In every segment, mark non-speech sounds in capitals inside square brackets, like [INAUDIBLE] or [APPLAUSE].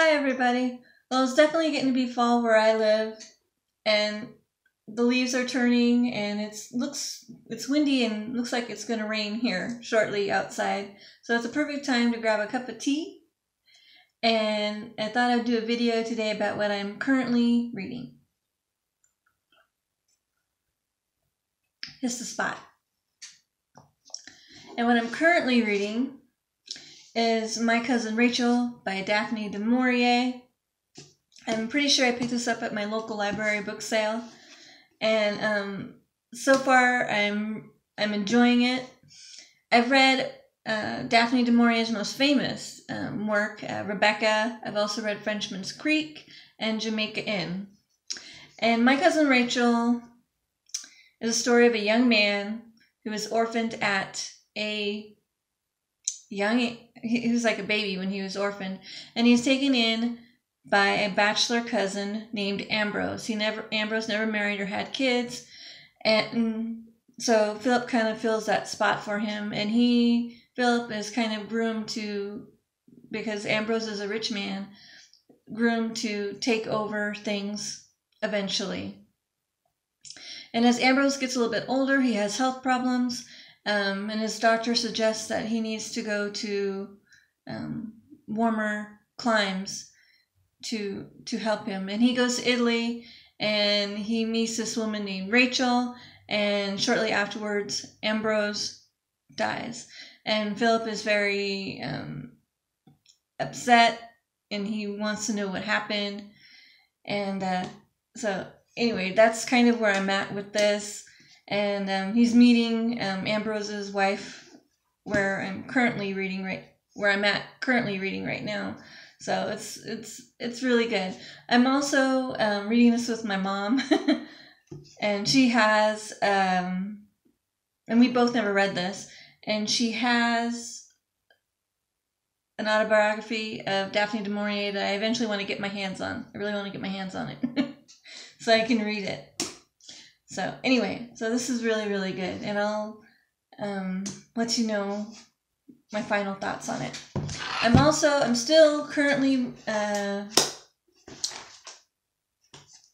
Hi, everybody. Well, it's definitely getting to be fall where I live, and the leaves are turning, and it's looks it's windy and looks like it's going to rain here shortly outside. So it's a perfect time to grab a cup of tea. And I thought I'd do a video today about what I'm currently reading. Here's the spot. And what I'm currently reading is My Cousin Rachel by Daphne du Maurier. I'm pretty sure I picked this up at my local library book sale. And um, so far, I'm I'm enjoying it. I've read uh, Daphne du Maurier's most famous um, work, uh, Rebecca. I've also read Frenchman's Creek and Jamaica Inn. And My Cousin Rachel is a story of a young man who is orphaned at a young he was like a baby when he was orphaned and he was taken in by a bachelor cousin named ambrose. He never ambrose never married or had kids and so philip kind of fills that spot for him and he philip is kind of groomed to because ambrose is a rich man groomed to take over things eventually. And as ambrose gets a little bit older he has health problems um, and his doctor suggests that he needs to go to um, warmer climes to to help him. And he goes to Italy and he meets this woman named Rachel. And shortly afterwards, Ambrose dies. And Philip is very um, upset and he wants to know what happened. And uh, so, anyway, that's kind of where I'm at with this and um, he's meeting um, Ambrose's wife, where I'm currently reading right where I'm at currently reading right now. So it's it's it's really good. I'm also um, reading this with my mom, [LAUGHS] and she has um, and we both never read this, and she has an autobiography of Daphne du Maurier that I eventually want to get my hands on. I really want to get my hands on it, [LAUGHS] so I can read it. So anyway, so this is really really good, and I'll um, let you know my final thoughts on it. I'm also I'm still currently uh,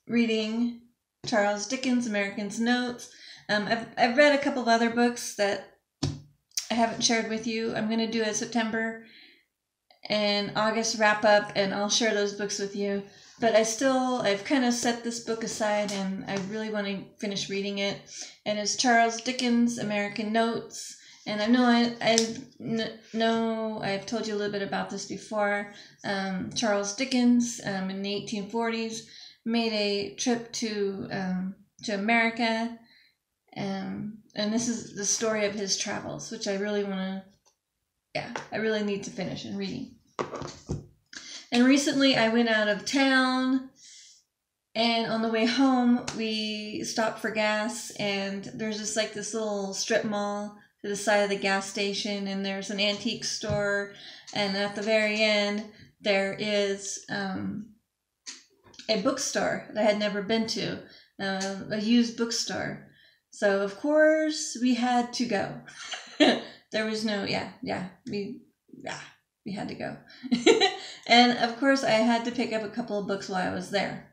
reading Charles Dickens' American's Notes. Um, I've I've read a couple of other books that I haven't shared with you. I'm gonna do a September and August wrap up, and I'll share those books with you but I still I've kind of set this book aside and I really want to finish reading it. And it's Charles Dickens' American Notes. And I know I, I know I've told you a little bit about this before. Um, Charles Dickens um, in the 1840s made a trip to um, to America, um, and this is the story of his travels, which I really want to, yeah, I really need to finish in reading. And recently I went out of town and on the way home we stopped for gas and there's just like this little strip mall to the side of the gas station and there's an antique store and at the very end there is um, a bookstore that I had never been to, uh, a used bookstore. So of course we had to go. [LAUGHS] there was no yeah yeah we yeah we had to go. [LAUGHS] and of course, I had to pick up a couple of books while I was there.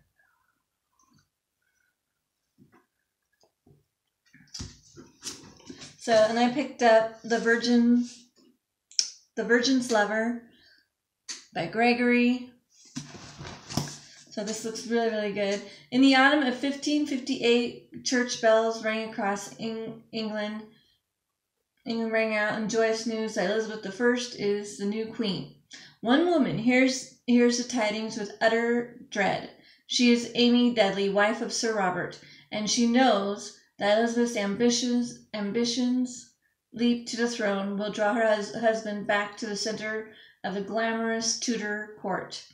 So, and I picked up The Virgin, The Virgin's Lover by Gregory. So this looks really, really good. In the autumn of 1558, church bells rang across Eng- England England rang out in joyous news that Elizabeth I is the new queen. One woman hears hears the tidings with utter dread. She is Amy Dudley, wife of Sir Robert, and she knows that Elizabeth's ambitions ambitions leap to the throne will draw her hus- husband back to the center of the glamorous Tudor court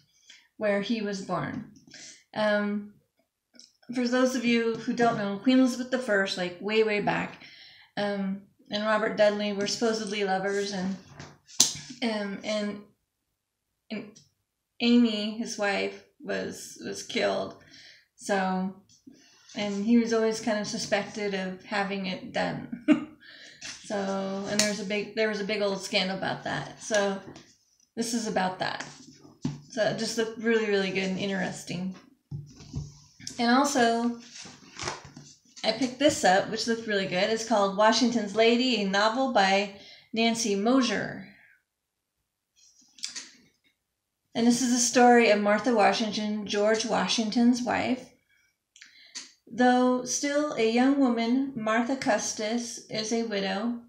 where he was born. Um, for those of you who don't know, Queen Elizabeth I, like way way back, um, and Robert Dudley were supposedly lovers, and um, and and Amy, his wife, was was killed. So, and he was always kind of suspected of having it done. [LAUGHS] so, and there was a big there was a big old scandal about that. So, this is about that. So it just looked really, really good and interesting. And also, I picked this up, which looked really good. It's called Washington's Lady, a novel by Nancy Moser. And this is a story of Martha Washington, George Washington's wife. Though still a young woman, Martha Custis is a widow,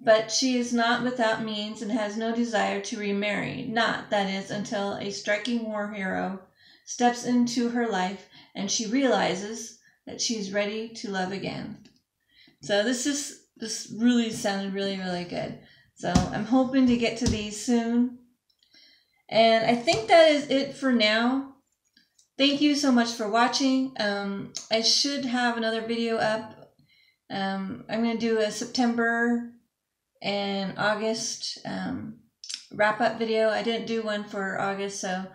but she is not without means and has no desire to remarry, not, that is, until a striking war hero steps into her life and she realizes that she's ready to love again. So this is this really sounded really really good. So I'm hoping to get to these soon. And I think that is it for now. Thank you so much for watching. Um, I should have another video up. Um, I'm going to do a September and August um, wrap up video. I didn't do one for August, so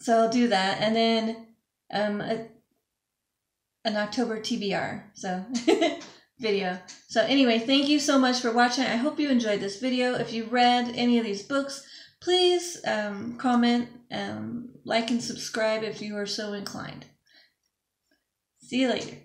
so I'll do that. And then um, a, an October TBR. So [LAUGHS] video. So anyway, thank you so much for watching. I hope you enjoyed this video. If you read any of these books, please um, comment, um, like, and subscribe if you are so inclined. See you later.